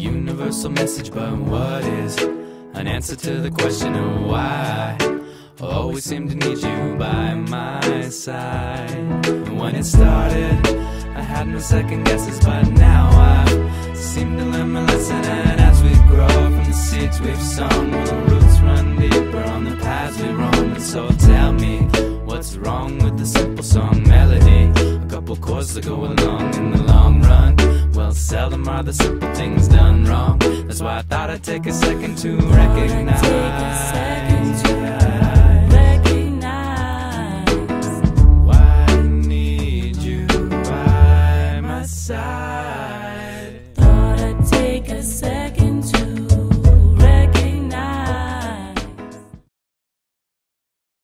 change, but what is an answer to the question of why? I always seem to need you by my side. And when it started, I had no second guesses, but now I seem to learn my lesson. And as we grow from the seeds we've sown, will the roots run deeper on the paths we roam? And so tell me, what's wrong with the simple song melody? A couple chords that go along in the. Well, seldom are the simple things done wrong. That's why I thought I'd take a second to recognize.